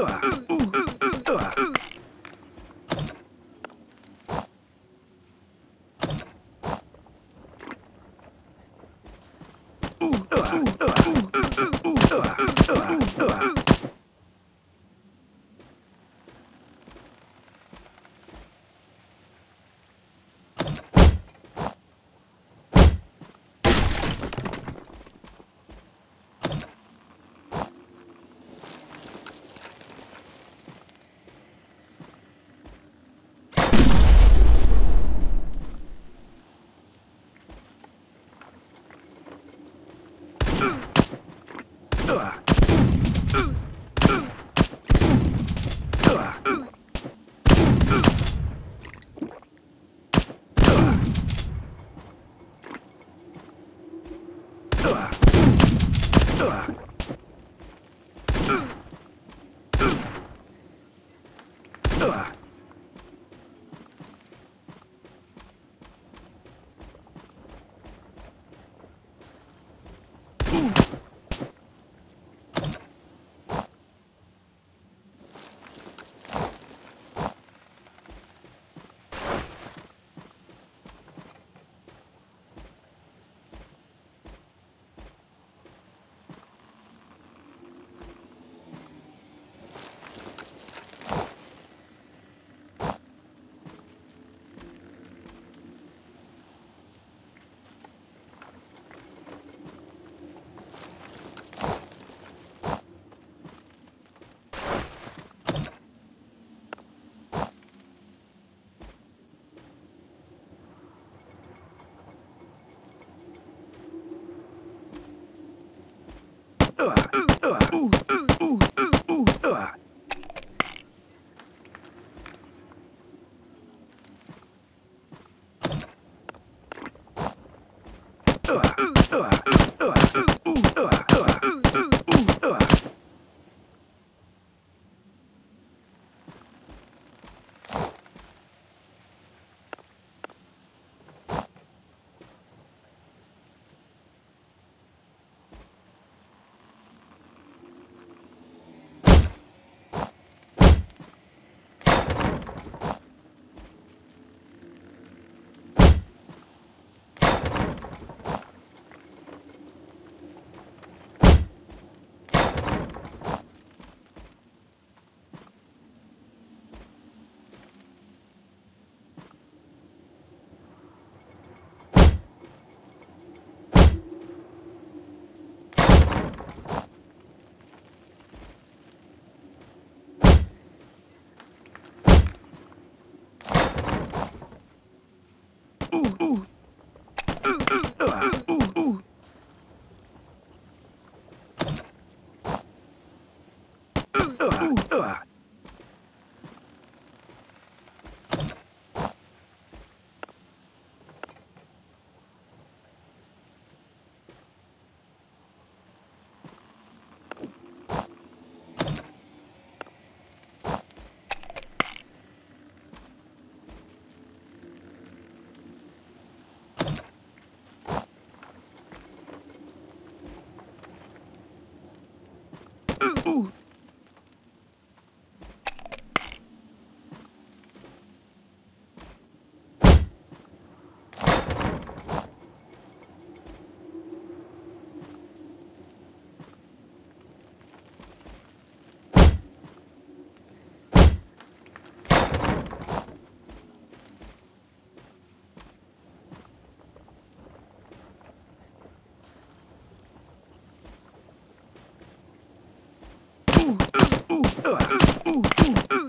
Ugh. Ooh. Ooh. 了。Ugh. Ooh. ooh, ooh, ooh, ooh.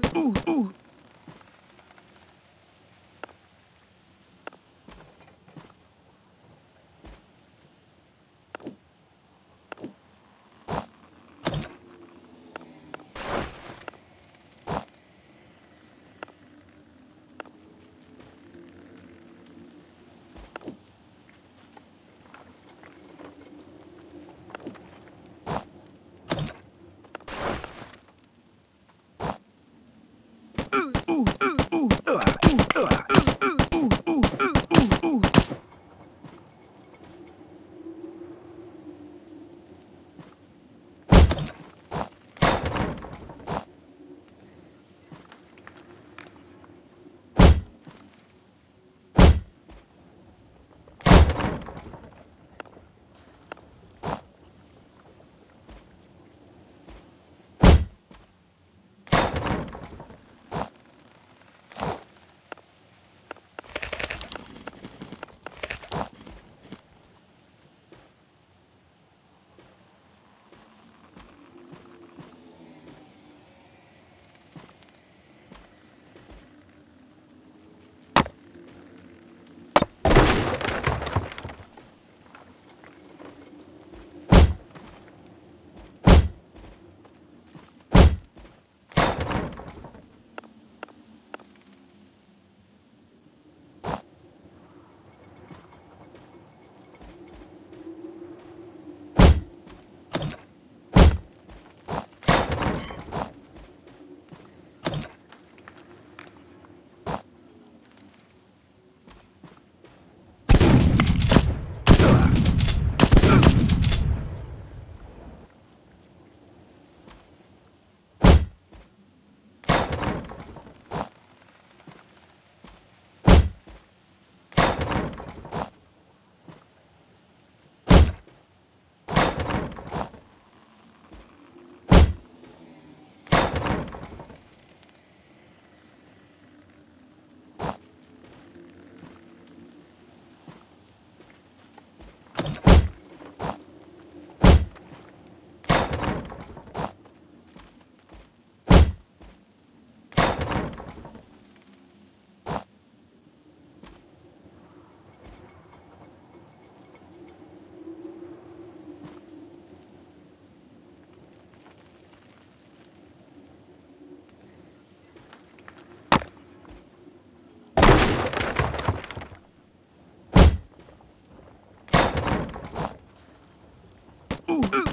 Ugh!